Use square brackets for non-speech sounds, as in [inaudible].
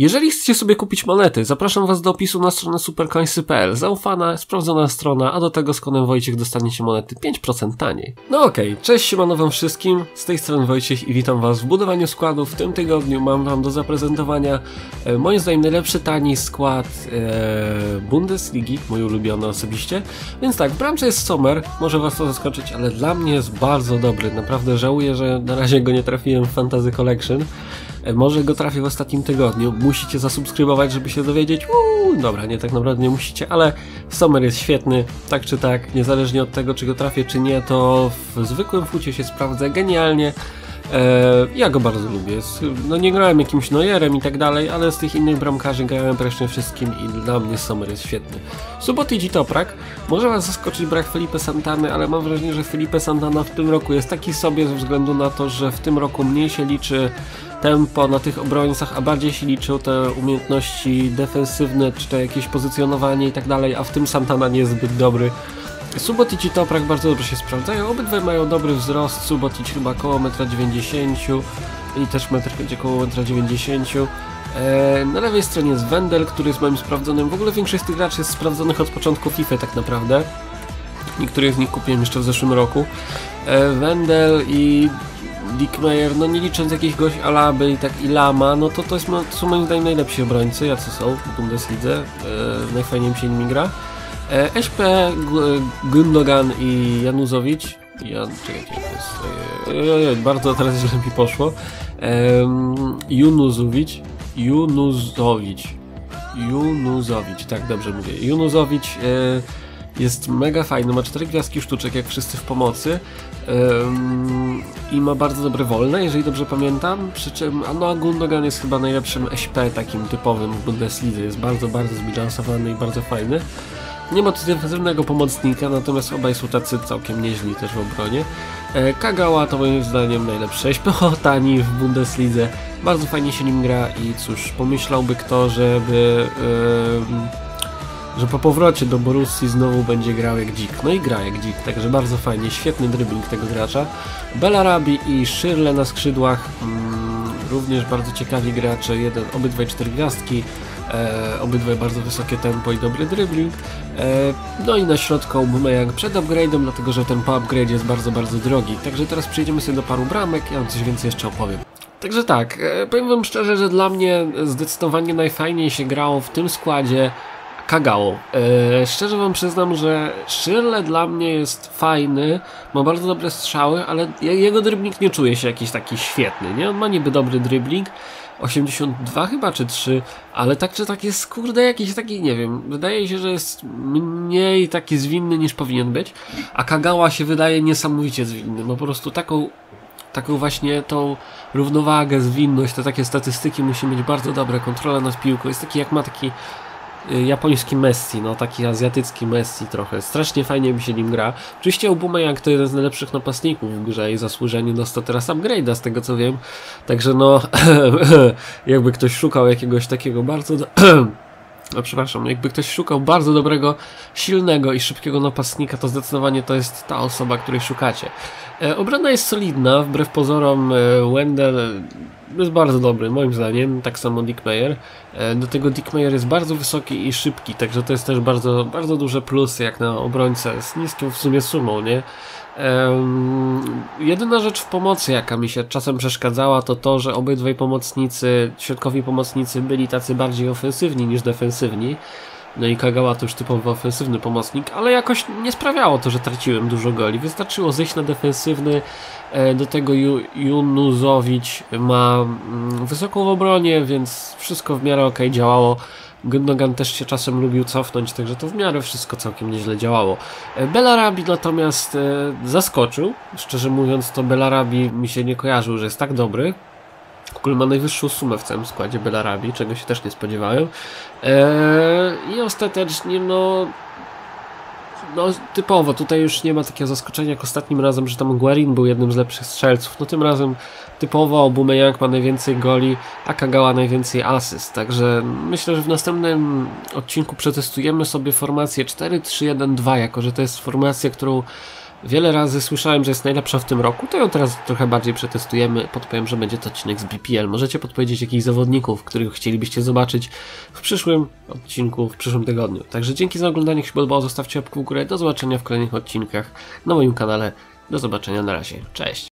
Jeżeli chcecie sobie kupić monety, zapraszam Was do opisu na stronę supercoinsy.pl. Zaufana, sprawdzona strona, a do tego z kodem Wojciech dostaniecie monety 5% taniej. No okej, okay. cześć siemano Wam wszystkim, z tej strony Wojciech i witam Was w budowaniu składu. W tym tygodniu mam Wam do zaprezentowania e, moim zdaniem najlepszy tani skład e, Bundesligi, mój ulubiony osobiście. Więc tak, w jest Sommer, może Was to zaskoczyć, ale dla mnie jest bardzo dobry. Naprawdę żałuję, że na razie go nie trafiłem w Fantasy Collection. E, może go trafię w ostatnim tygodniu. Musicie zasubskrybować, żeby się dowiedzieć. Uuu, dobra, nie tak naprawdę nie musicie, ale Summer jest świetny, tak czy tak, niezależnie od tego, czy go trafię, czy nie, to w zwykłym fucie się sprawdza genialnie. E, ja go bardzo lubię. No nie grałem jakimś Neuerem i tak dalej, ale z tych innych bramkarzy grałem praktycznie wszystkim i dla mnie Sommer jest świetny. Subotic Toprak. Może was zaskoczyć brak Felipe Santany, ale mam wrażenie, że Felipe Santana w tym roku jest taki sobie ze względu na to, że w tym roku mniej się liczy tempo na tych obrońcach, a bardziej się liczył te umiejętności defensywne, czy to jakieś pozycjonowanie i tak dalej, a w tym Santana nie jest zbyt dobry. Subotic i Toprak bardzo dobrze się sprawdzają, obydwaj mają dobry wzrost, Subotic chyba około 1,90 m i też metr będzie około 1,90 m. Eee, na lewej stronie jest Wendel, który jest moim sprawdzonym. W ogóle większość z tych graczy jest sprawdzonych od początku FIFA tak naprawdę. Niektórych z nich kupiłem jeszcze w zeszłym roku. Eee, Wendel i Dickmeyer, no nie licząc jakiegoś Alaby i tak i Lama, no to to, jest, to są moim zdaniem najlepsi obrońcy, jacy są w Bundeslidze, e, najfajniej się nimi gra. E, SP, Gundogan i Januzowicz, Jan, czekajcie, to jest, e, bardzo teraz źle mi poszło, e, Junuzowicz, Junuzowicz, Junuzowicz, tak dobrze mówię, Junuzowicz e, jest mega fajny, ma cztery gwiazdki sztuczek, jak wszyscy w pomocy um, i ma bardzo dobre wolne, jeżeli dobrze pamiętam, przy czym no, Gundogan jest chyba najlepszym SP takim typowym w Bundeslidze, jest bardzo, bardzo zbilansowany i bardzo fajny. Nie ma tu defensywnego pomocnika, natomiast obaj są tacy całkiem nieźli też w obronie. E, Kagawa to moim zdaniem najlepszy SP [laughs] tani w Bundeslidze, bardzo fajnie się nim gra i cóż, pomyślałby kto, żeby... Yy, że po powrocie do Borussii znowu będzie grał jak dzik. No i gra jak dzik, także bardzo fajnie, świetny dribbling tego gracza. Belarabi i Shirley na skrzydłach, mm, również bardzo ciekawi gracze, jeden, obydwaj cztery gwiazdki, e, obydwaj bardzo wysokie tempo i dobry dribbling. E, no i na środku Aubameyang przed upgrade'em, dlatego że ten po upgrade jest bardzo, bardzo drogi. Także teraz przejdziemy sobie do paru bramek, ja wam coś więcej jeszcze opowiem. Także tak, e, powiem wam szczerze, że dla mnie zdecydowanie najfajniej się grało w tym składzie Kagao. E, szczerze wam przyznam, że Shirley dla mnie jest fajny, ma bardzo dobre strzały, ale jego dribbling nie czuje się jakiś taki świetny, nie? On ma niby dobry dribbling, 82 chyba czy 3, ale tak czy tak jest kurde jakiś taki, nie wiem, wydaje się, że jest mniej taki zwinny niż powinien być, a Kagała się wydaje niesamowicie zwinny, ma po prostu taką taką właśnie tą równowagę, zwinność, te takie statystyki musi mieć bardzo dobre, kontrola nad piłką, jest taki jak ma taki japoński Messi, no taki azjatycki Messi trochę. Strasznie fajnie mi się nim gra. Oczywiście Aubameyang to jeden z najlepszych napastników w grze i zasłużenie dostał teraz upgrade'a z tego co wiem. Także no, [laughs] jakby ktoś szukał jakiegoś takiego bardzo... [clears throat] no przepraszam, jakby ktoś szukał bardzo dobrego, silnego i szybkiego napastnika, to zdecydowanie to jest ta osoba, której szukacie. E, obrona jest solidna, wbrew pozorom e, Wendell jest bardzo dobry, moim zdaniem, tak samo Dick Meyer. E, do tego Dick Meyer jest bardzo wysoki i szybki, także to jest też bardzo, bardzo duże plusy jak na obrońcę z niską w sumie sumą, nie? Jedyna rzecz w pomocy, jaka mi się czasem przeszkadzała, to to, że obydwaj pomocnicy, środkowi pomocnicy byli tacy bardziej ofensywni niż defensywni. No i Kagawa to już typowo ofensywny pomocnik, ale jakoś nie sprawiało to, że traciłem dużo goli. Wystarczyło zejść na defensywny. E, do tego Junuzowicz ma mm, wysoką w obronie, więc wszystko w miarę ok działało. Gundogan też się czasem lubił cofnąć, także to w miarę wszystko całkiem nieźle działało. E, Belarabi natomiast e, zaskoczył. Szczerze mówiąc, to Belarabi mi się nie kojarzył, że jest tak dobry. W ogóle ma najwyższą sumę w całym składzie Belarabi, czego się też nie spodziewałem. Eee, I ostatecznie, no, no typowo, tutaj już nie ma takiego zaskoczenia jak ostatnim razem, że tam Guarin był jednym z lepszych strzelców. No tym razem typowo Aubameyang ma najwięcej goli, a Kagawa najwięcej asyst. Także myślę, że w następnym odcinku przetestujemy sobie formację 4-3-1-2, jako że to jest formacja, którą wiele razy słyszałem, że jest najlepsza w tym roku, to ją teraz trochę bardziej przetestujemy. Podpowiem, że będzie to odcinek z BPL. Możecie podpowiedzieć jakichś zawodników, których chcielibyście zobaczyć w przyszłym odcinku, w przyszłym tygodniu. Także dzięki za oglądanie, jeśli podobało, zostawcie łapkę w górę. Do zobaczenia w kolejnych odcinkach na moim kanale. Do zobaczenia, na razie. Cześć!